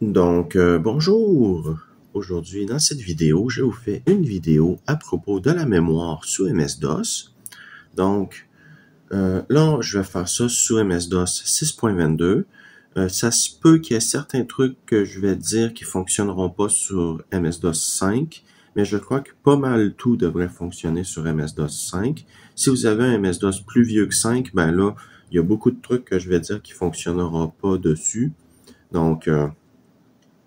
Donc, euh, bonjour! Aujourd'hui, dans cette vidéo, je vous fais une vidéo à propos de la mémoire sous MS-DOS. Donc, euh, là, je vais faire ça sous MS-DOS 6.22. Euh, ça se peut qu'il y ait certains trucs que je vais dire qui fonctionneront pas sur MS-DOS 5, mais je crois que pas mal tout devrait fonctionner sur MS-DOS 5. Si vous avez un MS-DOS plus vieux que 5, ben là, il y a beaucoup de trucs que je vais dire qui fonctionneront pas dessus. Donc, euh,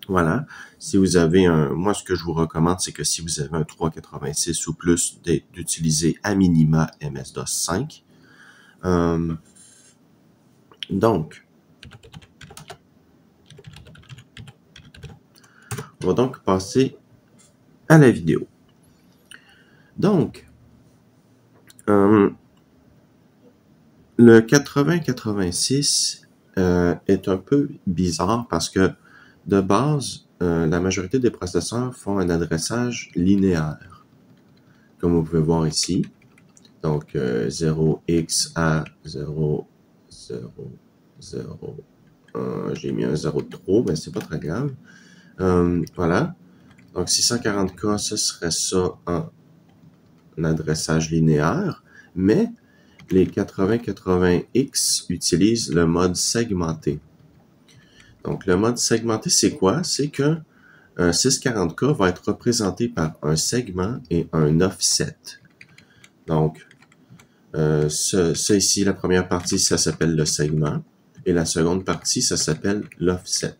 voilà. Si vous avez un, moi, ce que je vous recommande, c'est que si vous avez un 386 ou plus, d'utiliser à minima MS-DOS 5. Euh, donc, on va donc passer à la vidéo. Donc, euh, le 8086 euh, est un peu bizarre parce que de base, euh, la majorité des processeurs font un adressage linéaire, comme vous pouvez voir ici. Donc, 0x à 0, 0, 0. J'ai mis un 0 de trop, mais c'est pas très grave. Euh, voilà. Donc, 640K, ce serait ça en adressage linéaire, mais les 8080X utilisent le mode segmenté. Donc, le mode segmenté, c'est quoi? C'est que un 640K va être représenté par un segment et un offset. Donc, euh, ce, ici, la première partie, ça s'appelle le segment. Et la seconde partie, ça s'appelle l'offset.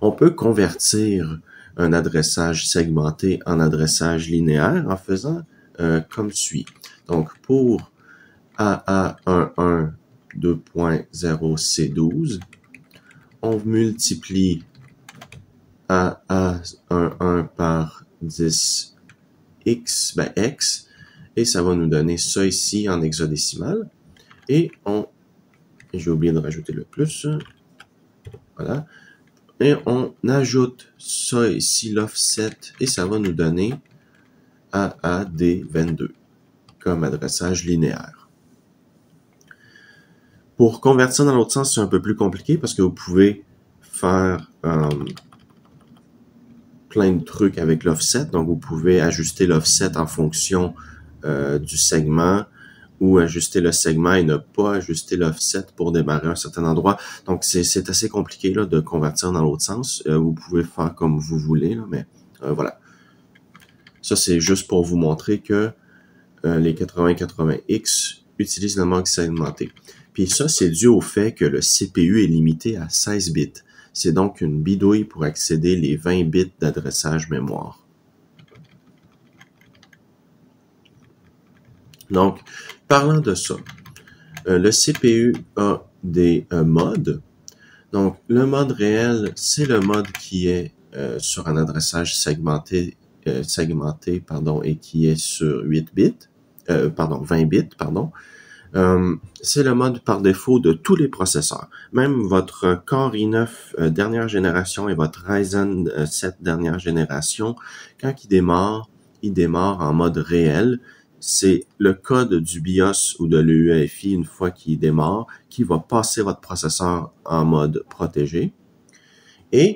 On peut convertir un adressage segmenté en adressage linéaire en faisant euh, comme suit. Donc, pour AA11 2.0C12, on multiplie AA11 par 10 x, ben x, et ça va nous donner ça ici en hexadécimal. Et on, j'ai oublié de rajouter le plus, voilà, et on ajoute ça ici, l'offset, et ça va nous donner AAD22 comme adressage linéaire. Pour convertir dans l'autre sens, c'est un peu plus compliqué parce que vous pouvez faire euh, plein de trucs avec l'offset. Donc, vous pouvez ajuster l'offset en fonction euh, du segment ou ajuster le segment et ne pas ajuster l'offset pour démarrer un certain endroit. Donc, c'est assez compliqué là, de convertir dans l'autre sens. Euh, vous pouvez faire comme vous voulez, là, mais voilà. Ça, c'est juste pour vous montrer que les 8080X utilisent le mode segmenté. Puis ça, c'est dû au fait que le CPU est limité à 16 bits. C'est donc une bidouille pour accéder les 20 bits d'adressage mémoire. Donc, parlant de ça, euh, le CPU a des euh, modes. Donc, le mode réel, c'est le mode qui est euh, sur un adressage segmenté, segmenté pardon, et qui est sur 8 bits, pardon, 20 bits, pardon. Euh, c'est le mode par défaut de tous les processeurs. Même votre Core i9 euh, dernière génération et votre Ryzen 7 euh, dernière génération, quand il démarre, il démarre en mode réel. C'est le code du BIOS ou de l'UEFI une fois qu'il démarre qui va passer votre processeur en mode protégé. Et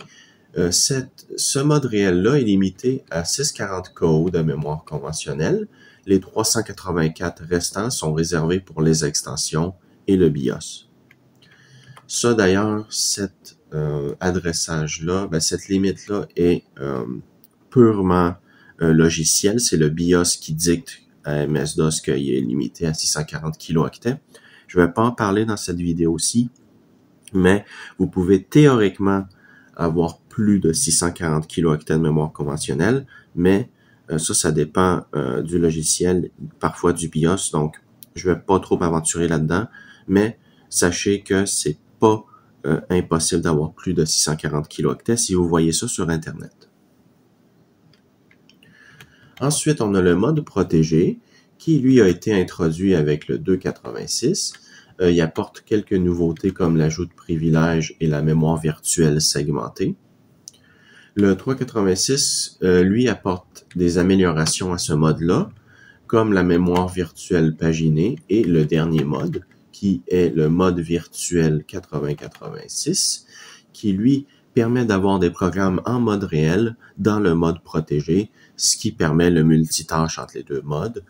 ce mode réel-là est limité à 640 KO de mémoire conventionnelle. Les 384 restants sont réservés pour les extensions et le BIOS. Ça d'ailleurs, cet euh, adressage-là, ben, cette limite-là est euh, purement euh, logiciel. C'est le BIOS qui dicte à MS-DOS qu'il est limité à 640 kilooctets. Je ne vais pas en parler dans cette vidéo-ci, mais vous pouvez théoriquement avoir plus de 640 kilooctets de mémoire conventionnelle, mais ça, ça dépend euh, du logiciel, parfois du BIOS, donc je vais pas trop m'aventurer là-dedans, mais sachez que c'est pas euh, impossible d'avoir plus de 640 kilooctets si vous voyez ça sur Internet. Ensuite, on a le mode protégé qui, lui, a été introduit avec le 286. il apporte quelques nouveautés comme l'ajout de privilèges et la mémoire virtuelle segmentée. Le 386, euh, lui, apporte des améliorations à ce mode-là, comme la mémoire virtuelle paginée et le dernier mode, qui est le mode virtuel 8086, qui lui permet d'avoir des programmes en mode réel dans le mode protégé, ce qui permet le multitâche entre les deux modes.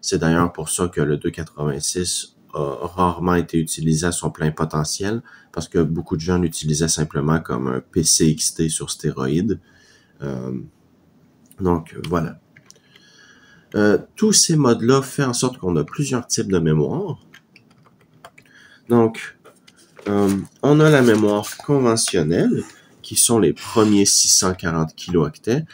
C'est d'ailleurs pour ça que le 286 rarement été utilisé à son plein potentiel, parce que beaucoup de gens l'utilisaient simplement comme un PC XT sur stéroïdes. Euh, donc voilà. Euh, tous ces modes-là font en sorte qu'on a plusieurs types de mémoire. Donc, euh, on a la mémoire conventionnelle, qui sont les premiers 640 kilooctets.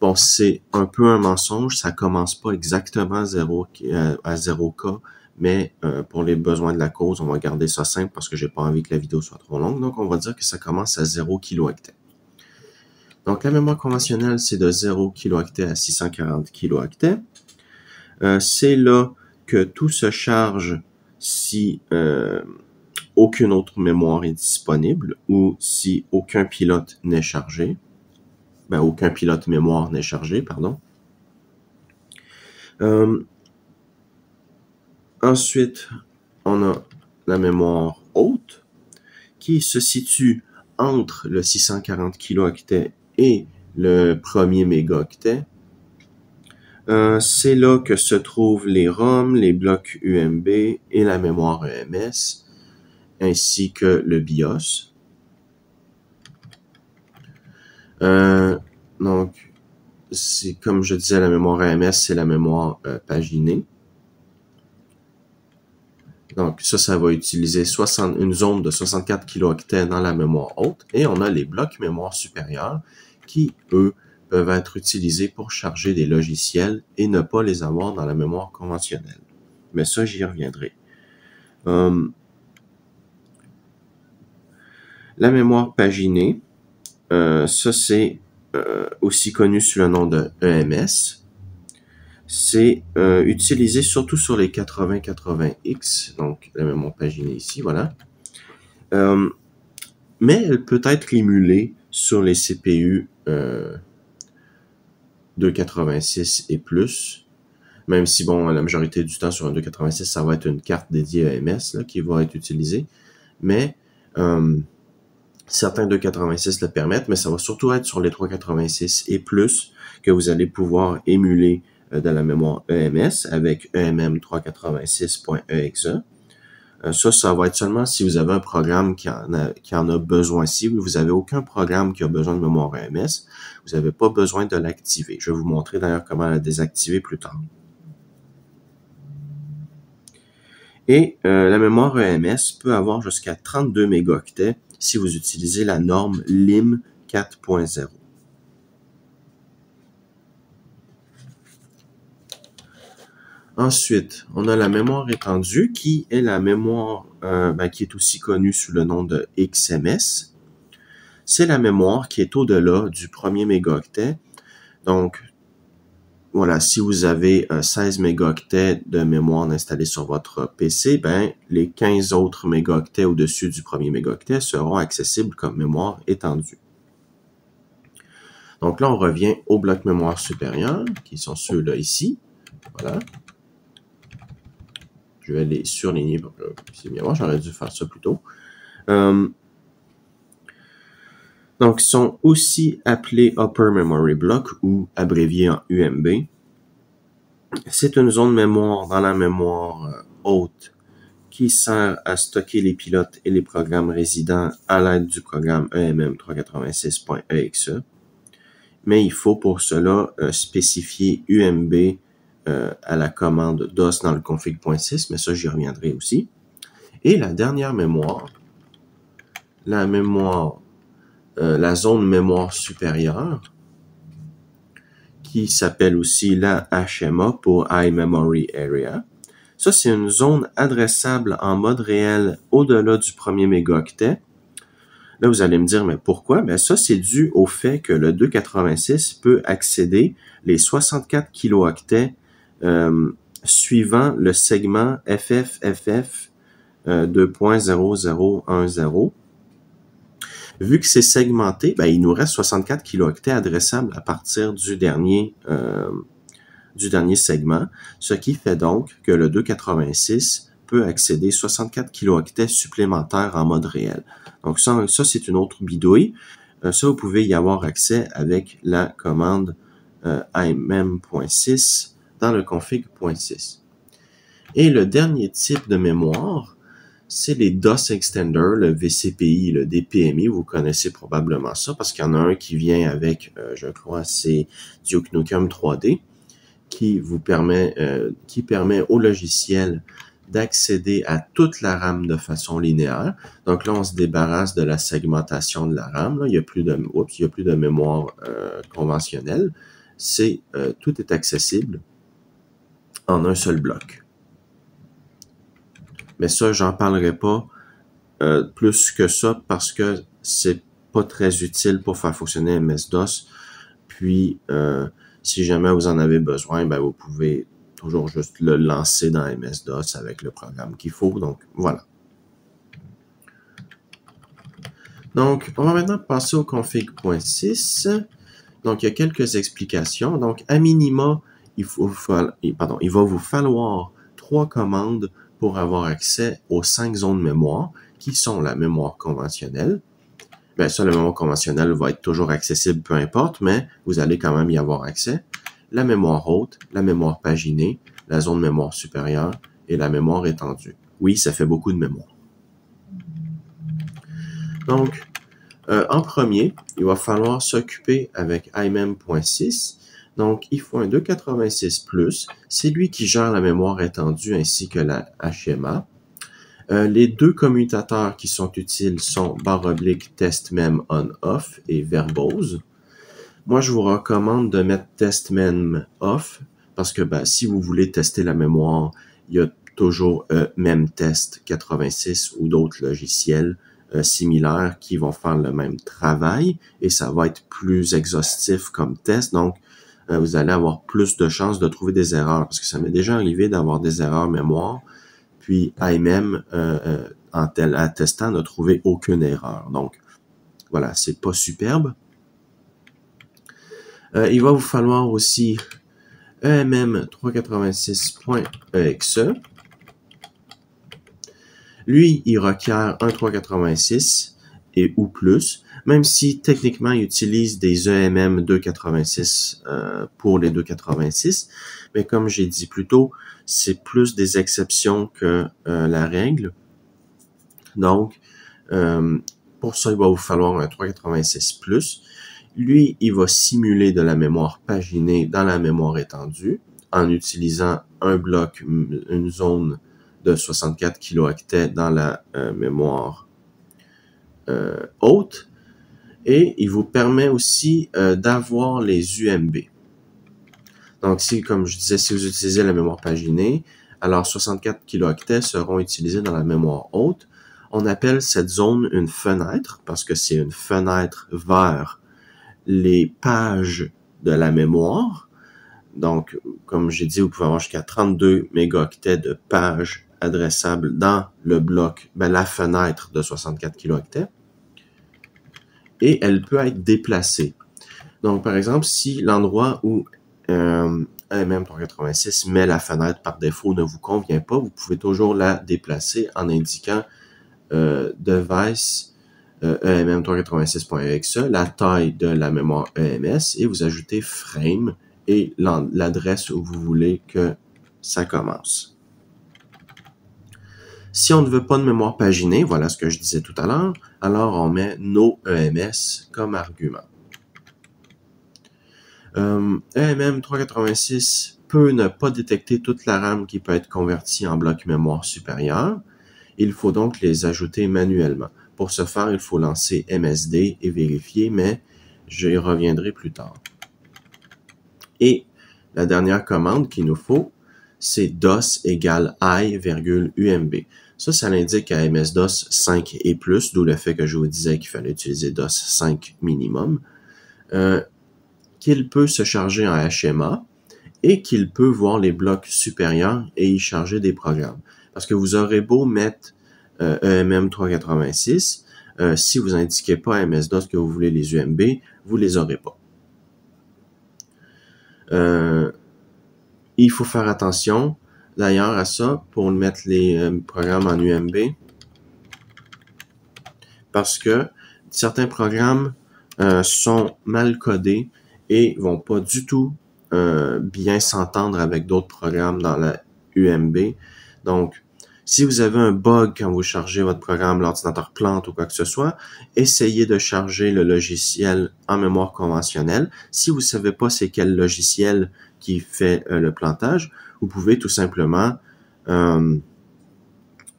Bon, c'est un peu un mensonge, ça commence pas exactement à 0, euh, à 0K, mais euh, pour les besoins de la cause, on va garder ça simple parce que j'ai pas envie que la vidéo soit trop longue. Donc, on va dire que ça commence à 0 kilooctets. Donc, la mémoire conventionnelle, c'est de 0 kilooctets à 640 kilooctets. C'est là que tout se charge si euh, aucune autre mémoire est disponible ou si aucun pilote n'est chargé. Ben, aucun pilote mémoire n'est chargé, pardon. Euh, ensuite, on a la mémoire haute qui se situe entre le 640 kilooctets et le premier mégaoctet. Euh, c'est là que se trouvent les ROM, les blocs UMB et la mémoire EMS, ainsi que le BIOS. Euh, donc, comme je disais, la mémoire EMS, c'est la mémoire euh, paginée. Donc, ça, ça va utiliser 60, une zone de 64 kilooctets dans la mémoire haute. Et on a les blocs mémoire supérieure qui, eux, peuvent être utilisés pour charger des logiciels et ne pas les avoir dans la mémoire conventionnelle. Mais ça, j'y reviendrai. Euh, la mémoire paginée, euh, ça c'est euh, aussi connu sous le nom de EMS. C'est utilisé surtout sur les 8080X, donc la mémoire paginée ici, voilà. mais elle peut être émulée sur les CPU 286 et plus. Même si, bon, la majorité du temps sur un 286, ça va être une carte dédiée à MS qui va être utilisée. Mais euh, certains 286 le permettent, mais ça va surtout être sur les 386 et plus que vous allez pouvoir émuler euh, de la mémoire EMS avec EMM 386.exe. Euh, ça, ça va être seulement si vous avez un programme qui en a, qui en a besoin. Si vous n'avez aucun programme qui a besoin de mémoire EMS, vous n'avez pas besoin de l'activer. Je vais vous montrer d'ailleurs comment la désactiver plus tard. Et euh, la mémoire EMS peut avoir jusqu'à 32 mégaoctets si vous utilisez la norme LIM 4.0. Ensuite, on a la mémoire étendue qui est la mémoire euh, ben, qui est aussi connue sous le nom de XMS. C'est la mémoire qui est au-delà du premier mégaoctet. Donc, voilà, si vous avez 16 euh, mégaoctets de mémoire installée sur votre PC, ben, les 15 autres mégaoctets au-dessus du premier mégaoctet seront accessibles comme mémoire étendue. Donc là, on revient au bloc mémoire supérieur, qui sont ceux-là ici. Voilà. Je vais les surligner pour que c'est bien. Moi, j'aurais dû faire ça plus tôt. Euh, donc, ils sont aussi appelés Upper Memory Block ou abréviés en UMB. C'est une zone mémoire dans la mémoire euh, haute qui sert à stocker les pilotes et les programmes résidents à l'aide du programme EMM 386.exe. Mais il faut pour cela euh, spécifier UMB euh, à la commande DOS dans le config.6, mais ça, j'y reviendrai aussi. Et la dernière mémoire, la mémoire, euh, la zone mémoire supérieure, qui s'appelle aussi la HMA pour High Memory Area. Ça, c'est une zone adressable en mode réel au-delà du premier mégaoctet. Là, vous allez me dire, mais pourquoi? Ben, ça, c'est dû au fait que le 286 peut accéder les 64 kilooctets euh, suivant le segment FFFF euh, 2.0010. Vu que c'est segmenté, ben, il nous reste 64 kilooctets adressables à partir du dernier, euh, du dernier segment, ce qui fait donc que le 286 peut accéder 64 kilooctets supplémentaires en mode réel. Donc ça, c'est une autre bidouille. Euh, ça, vous pouvez y avoir accès avec la commande euh, imm.6 dans le config.6. Et le dernier type de mémoire, c'est les DOS Extender, le VCPI, le DPMI. Vous connaissez probablement ça parce qu'il y en a un qui vient avec, euh, je crois, c'est Duke Nukem 3D qui vous permet, euh, qui permet au logiciel d'accéder à toute la RAM de façon linéaire. Donc là, on se débarrasse de la segmentation de la RAM. Là. Il n'y a plus de, oups, il y a plus de mémoire euh, conventionnelle. C'est tout est accessible en un seul bloc. Mais ça, j'en parlerai pas euh, plus que ça parce que c'est pas très utile pour faire fonctionner MS-DOS. Puis, euh, si jamais vous en avez besoin, ben, vous pouvez toujours juste le lancer dans MS-DOS avec le programme qu'il faut. Donc, voilà. Donc, on va maintenant passer au config.6. Donc, il y a quelques explications. Donc, à minima, il, faut, pardon, il va vous falloir trois commandes pour avoir accès aux cinq zones mémoire, qui sont la mémoire conventionnelle, ben ça, la mémoire conventionnelle va être toujours accessible, peu importe, mais vous allez quand même y avoir accès. La mémoire haute, la mémoire paginée, la zone mémoire supérieure et la mémoire étendue. Oui, ça fait beaucoup de mémoire. Donc, euh, en premier, il va falloir s'occuper avec IMEM.6. Donc, il faut un 286+. C'est lui qui gère la mémoire étendue ainsi que la HMA. Euh, les deux commutateurs qui sont utiles sont barre oblique testmem on-off et verbose. Moi, je vous recommande de mettre testmem off parce que ben, si vous voulez tester la mémoire, il y a toujours euh, memtest 86 ou d'autres logiciels euh, similaires qui vont faire le même travail et ça va être plus exhaustif comme test. Donc, vous allez avoir plus de chances de trouver des erreurs parce que ça m'est déjà arrivé d'avoir des erreurs mémoire puis IMM, euh, euh, en tel, attestant, n'a trouvé aucune erreur. Donc, voilà, c'est pas superbe. Euh, il va vous falloir aussi EMM 386.exe. Lui, il requiert un 386 et ou plus, même si techniquement il utilise des EMM 286 euh, pour les 286, mais comme j'ai dit plus tôt, c'est plus des exceptions que euh, la règle. Donc, euh, pour ça, il va vous falloir un 386+. Lui, il va simuler de la mémoire paginée dans la mémoire étendue en utilisant un bloc, une zone de 64 kilooctets dans la euh, mémoire haute. Et il vous permet aussi d'avoir les UMB. Donc, si, comme je disais, si vous utilisez la mémoire paginée, alors 64 kilooctets seront utilisés dans la mémoire haute. On appelle cette zone une fenêtre parce que c'est une fenêtre vers les pages de la mémoire. Donc, comme j'ai dit, vous pouvez avoir jusqu'à 32 mégaoctets de pages adressables dans le bloc, ben, la fenêtre de 64 kilooctets. Et elle peut être déplacée. Donc, par exemple, si l'endroit où euh, MM386, mais la fenêtre par défaut ne vous convient pas, vous pouvez toujours la déplacer en indiquant euh, device euh, EMM386.exe, la taille de la mémoire EMS et vous ajoutez frame et l'adresse où vous voulez que ça commence. Si on ne veut pas de mémoire paginée, voilà ce que je disais tout à l'heure, alors on met nos EMS comme argument. Euh, EMM 386 peut ne pas détecter toute la RAM qui peut être convertie en bloc mémoire supérieur. Il faut donc les ajouter manuellement. Pour ce faire, il faut lancer MSD et vérifier, mais je y reviendrai plus tard. Et la dernière commande qu'il nous faut, c'est DOS égale I, UMB. Ça, ça l'indique à MS-DOS 5 et plus, d'où le fait que je vous disais qu'il fallait utiliser DOS 5 minimum. Euh, qu'il peut se charger en HMA et qu'il peut voir les blocs supérieurs et y charger des programmes. Parce que vous aurez beau mettre euh, EMM 386, euh, si vous indiquez pas à MS-DOS que vous voulez les UMB, vous les aurez pas. Euh, il faut faire attention d'ailleurs à ça pour mettre les euh, programmes en UMB. Parce que certains programmes euh, sont mal codés et vont pas du tout euh, bien s'entendre avec d'autres programmes dans la UMB. Donc, si vous avez un bug quand vous chargez votre programme, l'ordinateur plante ou quoi que ce soit, essayez de charger le logiciel en mémoire conventionnelle. Si vous savez pas c'est quel logiciel qui fait le plantage, vous pouvez tout simplement euh,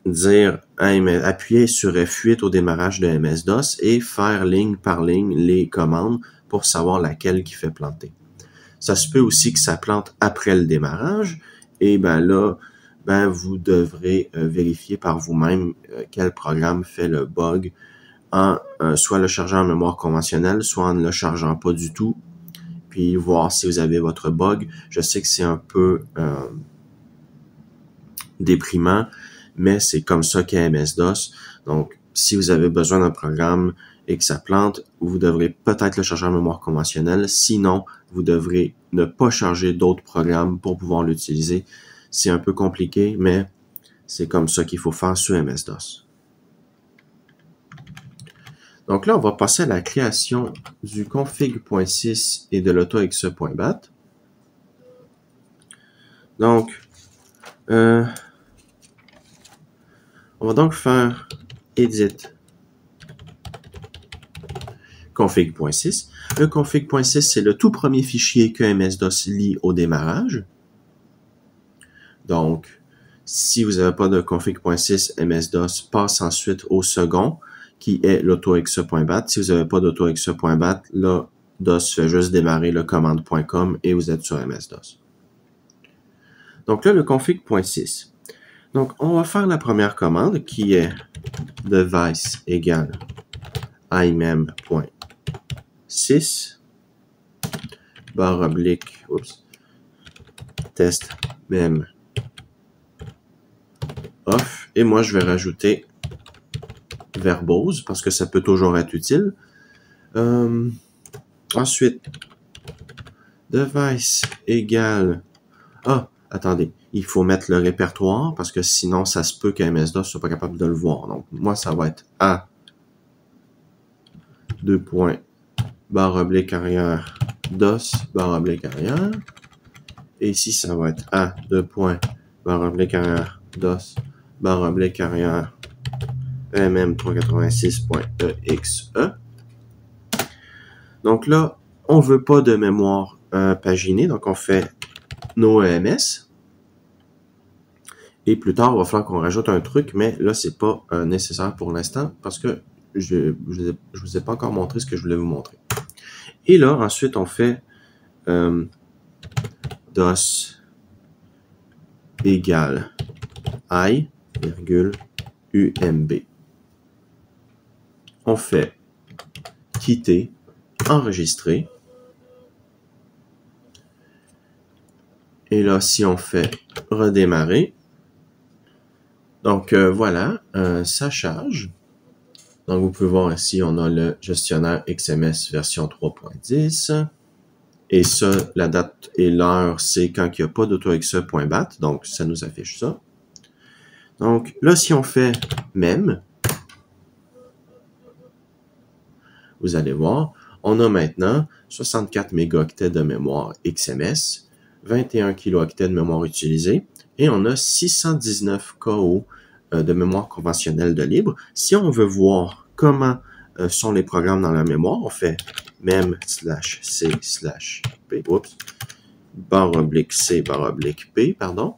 dire appuyer sur F8 au démarrage de MS-DOS et faire ligne par ligne les commandes pour savoir laquelle qui fait planter. Ça se peut aussi que ça plante après le démarrage et ben là, ben, vous devrez euh, vérifier par vous-même euh, quel programme fait le bug en soit le chargeant en mémoire conventionnelle, soit en ne le chargeant pas du tout, voir si vous avez votre bug. Je sais que c'est un peu déprimant, mais c'est comme ça qu'est MS-DOS. Donc, si vous avez besoin d'un programme et que ça plante, vous devrez peut-être le charger en mémoire conventionnelle. Sinon, vous devrez ne pas charger d'autres programmes pour pouvoir l'utiliser. C'est un peu compliqué, mais c'est comme ça qu'il faut faire sur MS-DOS. Donc là, on va passer à la création du config.6 et de l'autoexe.bat. Donc, euh, on va donc faire edit config.6. Le config.6, c'est le tout premier fichier que MS-DOS lit au démarrage. Donc, si vous n'avez pas de config.6, MS-DOS passe ensuite au second, qui est l'autoexe.bat. Si vous n'avez pas d'autoexe.bat, là, DOS fait juste démarrer le commande.com et vous êtes sur MS-DOS. Donc là, le config.6. Donc, on va faire la première commande qui est device égale imem.6 barre oblique, oups, test mem off. Et moi, je vais rajouter verbose parce que ça peut toujours être utile. Euh, ensuite, device égale... Ah, attendez, il faut mettre le répertoire parce que sinon, ça se peut qu'MS-DOS soit pas capable de le voir. Donc, moi, ça va être A, deux points, barre oblique arrière, DOS, barre oblique arrière. Et ici, ça va être A, deux points, barre oblique arrière, DOS, barre oblique carrière mm386.exe. E. Donc là, on veut pas de mémoire euh, paginée, donc on fait nos EMS. Et plus tard, il va falloir qu'on rajoute un truc, mais là, c'est pas euh, nécessaire pour l'instant parce que je ne vous ai pas encore montré ce que je voulais vous montrer. Et là, ensuite, on fait euh, DOS égale I UMB. On fait quitter, enregistrer. Et là, si on fait redémarrer, donc euh, voilà, ça charge. Donc vous pouvez voir ici, on a le gestionnaire XMS version 3.10. Et ça, la date et l'heure, c'est quand il n'y a pas d'autoexe.bat. Donc ça nous affiche ça. Donc là, si on fait même, vous allez voir, on a maintenant 64 mégaoctets de mémoire XMS, 21 kilooctets de mémoire utilisée, et on a 619 KO euh, de mémoire conventionnelle de libre. Si on veut voir comment euh, sont les programmes dans la mémoire, on fait mem slash c slash p, oups, barre oblique c barre oblique p, pardon,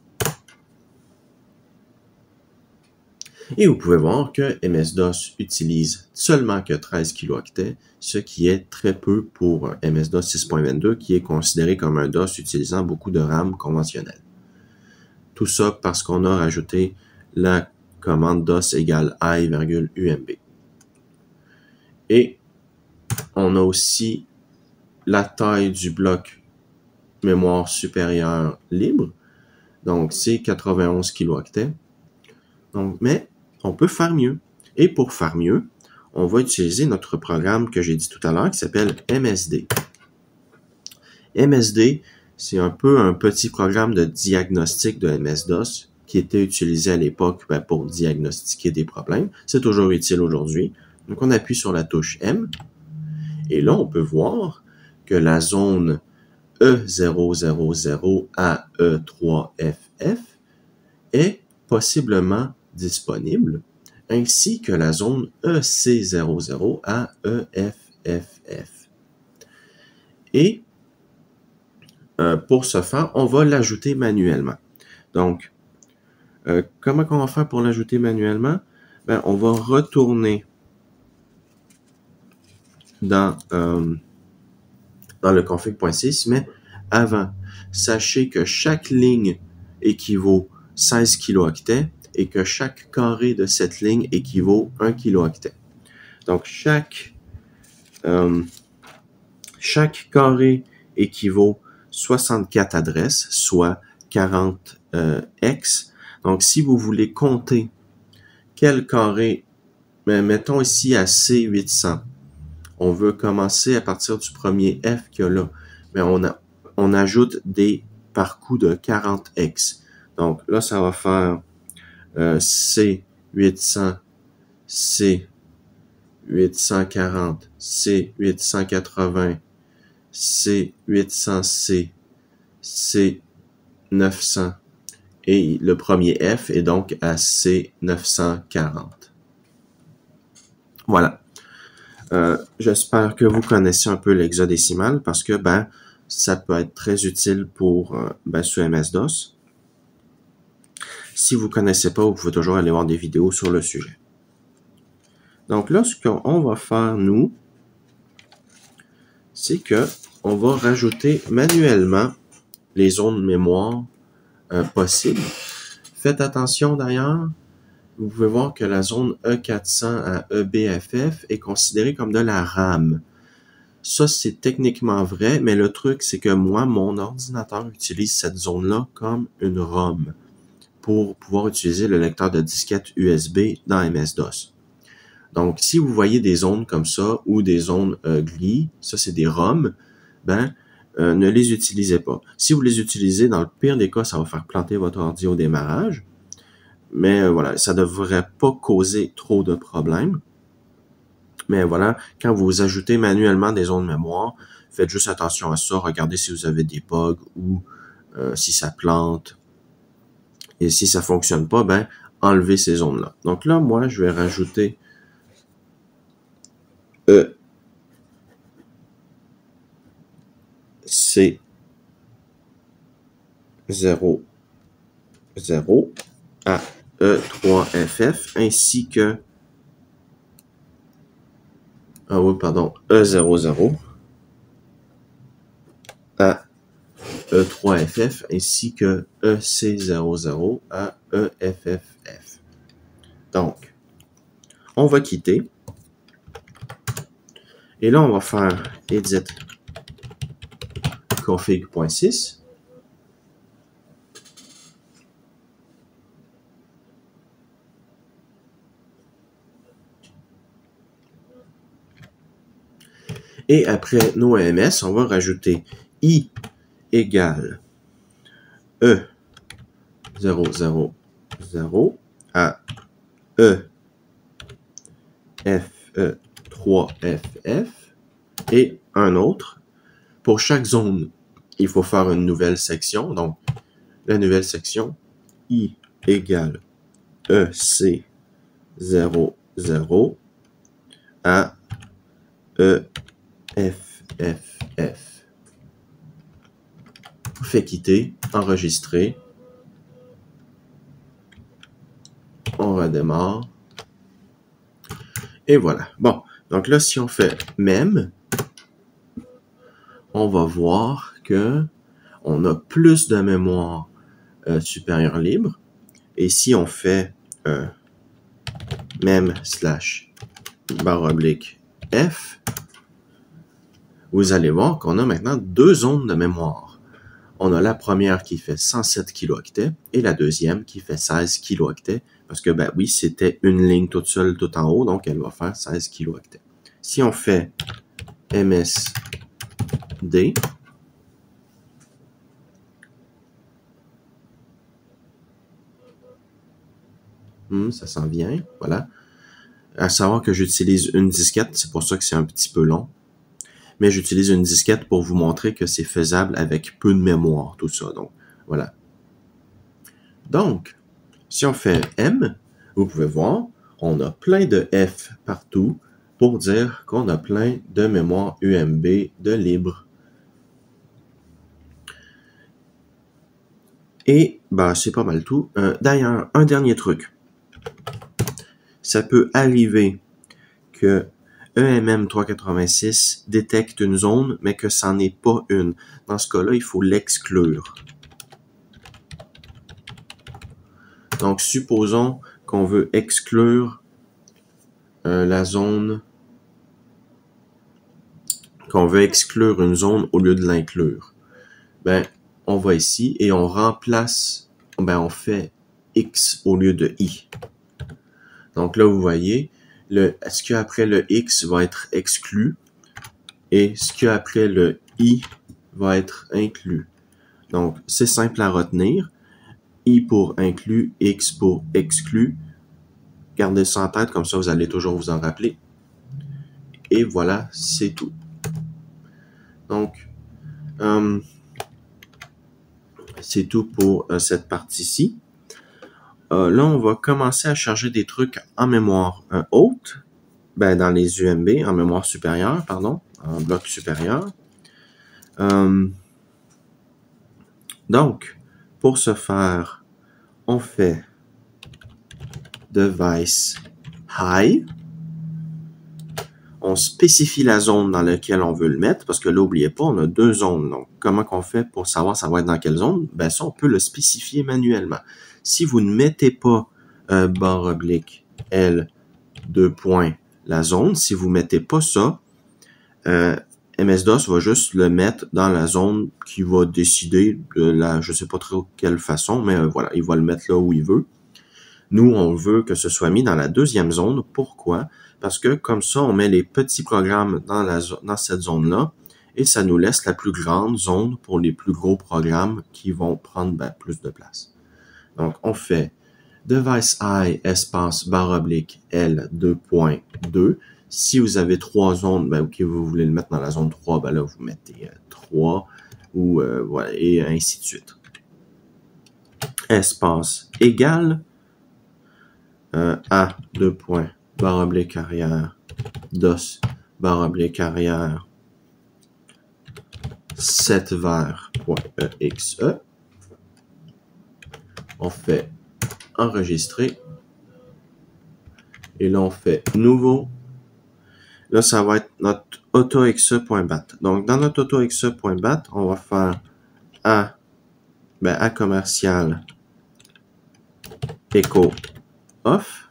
Et vous pouvez voir que MS-DOS utilise seulement que 13 kilooctets, ce qui est très peu pour MS-DOS 6.22 qui est considéré comme un DOS utilisant beaucoup de RAM conventionnelle. Tout ça parce qu'on a rajouté la commande DOS égale i,umb. Et on a aussi la taille du bloc mémoire supérieure libre. Donc, c'est 91 kilooctets. Donc, mais on peut faire mieux. Et pour faire mieux, on va utiliser notre programme que j'ai dit tout à l'heure qui s'appelle MSD. MSD, c'est un peu un petit programme de diagnostic de MS-DOS qui était utilisé à l'époque ben, pour diagnostiquer des problèmes. C'est toujours utile aujourd'hui. Donc, on appuie sur la touche M. Et là, on peut voir que la zone E000 à E3FF est possiblement disponible, ainsi que la zone EC00 à EFFF. Et euh, pour ce faire, on va l'ajouter manuellement. Donc, euh, comment on va faire pour l'ajouter manuellement? Ben, on va retourner dans, euh, le config.6, mais avant, sachez que chaque ligne équivaut 16 kilooctets et que chaque carré de cette ligne équivaut 1 kilooctet. Donc, chaque, euh, chaque carré équivaut 64 adresses, soit 40 X donc, si vous voulez compter quel carré, mettons ici à C800, on veut commencer à partir du premier F qu'il y a là, mais on, on ajoute des par coup de 40x. Donc là, ça va faire euh, C800, C840, C880, C800C, C900, et le premier F est donc à C940. Voilà. Euh, j'espère que vous connaissez un peu l'hexadécimal parce que ben ça peut être très utile pour euh, ben, sous MS-DOS. Si vous connaissez pas, vous pouvez toujours aller voir des vidéos sur le sujet. Donc là, ce qu'on va faire, nous, c'est que on va rajouter manuellement les zones mémoire euh, possible. Faites attention d'ailleurs, vous pouvez voir que la zone E400 à EBFF est considérée comme de la RAM. Ça, c'est techniquement vrai, mais le truc, c'est que moi, mon ordinateur utilise cette zone-là comme une ROM pour pouvoir utiliser le lecteur de disquette USB dans MS-DOS. Donc, si vous voyez des zones comme ça ou des zones euh, ça c'est des ROM, ben, euh, ne les utilisez pas. Si vous les utilisez, dans le pire des cas, ça va faire planter votre ordi au démarrage. Mais euh, voilà, ça ne devrait pas causer trop de problèmes. Mais voilà, quand vous ajoutez manuellement des zones mémoire, faites juste attention à ça. Regardez si vous avez des bugs ou euh, si ça plante. Et si ça fonctionne pas, ben enlevez ces zones-là. Donc là, moi, je vais rajouter E C 0 0 à E3FF ainsi que ah oui, pardon, E00 à E3FF ainsi que EC00 à EFFF. Donc, on va quitter. Et là, on va faire Edit config.6. Et après nos AMS, on va rajouter i égale e 000 à e f 3 ff et un autre pour chaque zone, il faut faire une nouvelle section. Donc, la nouvelle section, I égale EC 00 à EFFF. Fait quitter, enregistrer. On redémarre. Et voilà. Bon, donc là, si on fait même, on va voir que on a plus de mémoire euh, supérieure libre. Et si on fait euh, même slash barre oblique F, vous allez voir qu'on a maintenant deux zones de mémoire on a la première qui fait 107 kilooctets et la deuxième qui fait 16 kilooctets parce que, ben oui, c'était une ligne toute seule tout en haut, donc elle va faire 16 kilooctets. Si on fait MSD, hmm, ça s'en vient, voilà. À savoir que j'utilise une disquette, c'est pour ça que c'est un petit peu long. Mais j'utilise une disquette pour vous montrer que c'est faisable avec peu de mémoire, tout ça. Donc, voilà. Donc, si on fait M, vous pouvez voir, on a plein de F partout pour dire qu'on a plein de mémoire UMB de libre. Et bah c'est pas mal tout. Euh, d'ailleurs, un dernier truc. Ça peut arriver que EMM 386 détecte une zone, mais que ça n'est pas une. Dans ce cas-là, il faut l'exclure. Donc, supposons qu'on veut exclure euh, la zone, qu'on veut exclure une zone au lieu de l'inclure. Ben, on va ici et on remplace, ben on fait X au lieu de I. Donc là, vous voyez, le, ce qui après le X va être exclu? Et ce qui après le I va être inclus? Donc, c'est simple à retenir. I pour inclus, X pour exclu. Gardez ça en tête, comme ça vous allez toujours vous en rappeler. Et voilà, c'est tout. Donc, euh, c'est tout pour euh, cette partie-ci. Euh, là, on va commencer à charger des trucs en mémoire haute, ben, dans les UMB, en mémoire supérieure, pardon, en bloc supérieur. donc, pour ce faire, on fait device high. On spécifie la zone dans laquelle on veut le mettre, parce que là, n'oubliez pas, on a deux zones. Donc, comment qu'on fait pour savoir ça va être dans quelle zone? Ben, ça, on peut le spécifier manuellement. Si vous ne mettez pas un barre oblique L, deux points, la zone, si vous mettez pas ça, euh, MS-DOS va juste le mettre dans la zone qui va décider de la, je sais pas trop quelle façon, mais euh, voilà, il va le mettre là où il veut. Nous, on veut que ce soit mis dans la deuxième zone. Pourquoi? Parce que comme ça, on met les petits programmes dans, la, dans cette zone-là et ça nous laisse la plus grande zone pour les plus gros programmes qui vont prendre ben, plus de place. Donc, on fait device i espace barre oblique L 2.2 si vous avez trois zones, ben, ok, vous voulez le mettre dans la zone 3, ben là, vous mettez 3 euh, ou euh, voilà, et ainsi de suite. Espace égal euh, à deux points, barre oblique arrière, DOS, barre oblique arrière, 7 vers .exe. On fait enregistrer. Et là, on fait nouveau Là, ça va être notre autoexe.bat. Donc, dans notre autoexe.bat, on va faire A, ben, A commercial, echo off.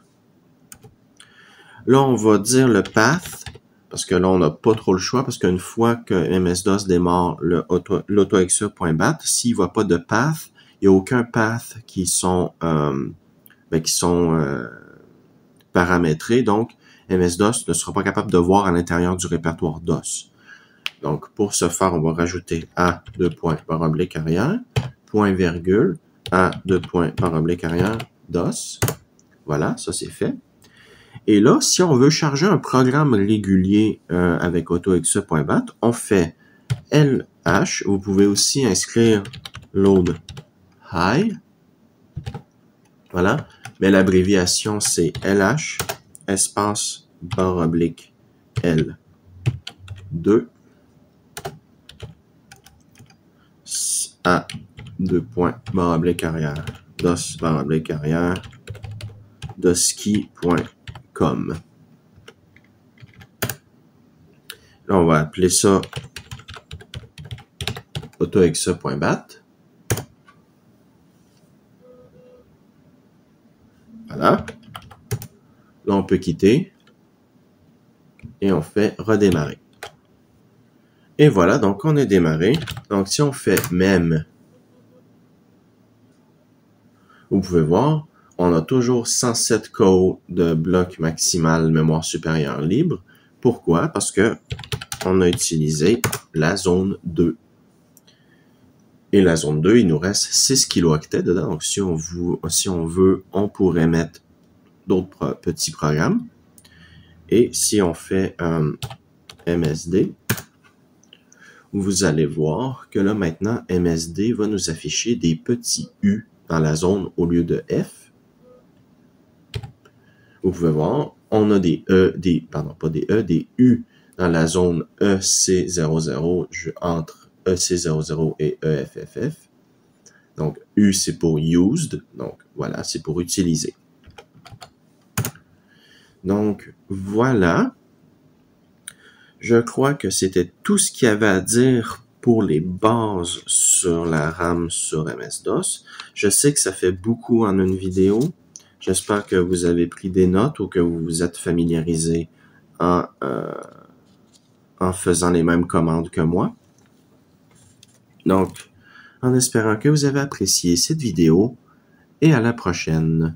Là, on va dire le path, parce que là, on n'a pas trop le choix, parce qu'une fois que MS-DOS démarre l'autoexe.bat, s'il ne voit pas de path, il n'y a aucun path qui sont, euh, ben, qui sont euh, paramétrés. Donc, MS-DOS ne sera pas capable de voir à l'intérieur du répertoire DOS. Donc, pour ce faire, on va rajouter A, deux points, oblique arrière, point virgule, A, deux points, oblique arrière, DOS. Voilà, ça c'est fait. Et là, si on veut charger un programme régulier euh, avec autoexe.bat, on fait LH. Vous pouvez aussi inscrire load high. Voilà. Mais l'abréviation, c'est LH espace barre oblique L 2 A deux points barre oblique arrière dos barre oblique arrière doski.com Là, on va appeler ça autoexa.bat. Voilà. Là, on peut quitter. Et on fait redémarrer. Et voilà, donc on est démarré. Donc si on fait même, vous pouvez voir, on a toujours 107 co de bloc maximal mémoire supérieure libre. Pourquoi? Parce que on a utilisé la zone 2. Et la zone 2, il nous reste 6 kilooctets dedans. Donc si on, si on veut, on pourrait mettre d'autres petits programmes. Et si on fait un MSD, vous allez voir que là maintenant, MSD va nous afficher des petits U dans la zone au lieu de F. Vous pouvez voir, on a des E, des, pardon, pas des E, des U dans la zone EC00 entre EC00 et EFFF. Donc, U, c'est pour used. Donc, voilà, c'est pour utiliser. Donc, voilà. Je crois que c'était tout ce qu'il y avait à dire pour les bases sur la RAM sur MS-DOS. Je sais que ça fait beaucoup en une vidéo. J'espère que vous avez pris des notes ou que vous vous êtes familiarisé en, euh, en faisant les mêmes commandes que moi. Donc, en espérant que vous avez apprécié cette vidéo et à la prochaine.